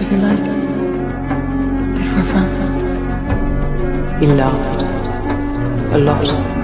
was he like? Before Frank? He loved A lot.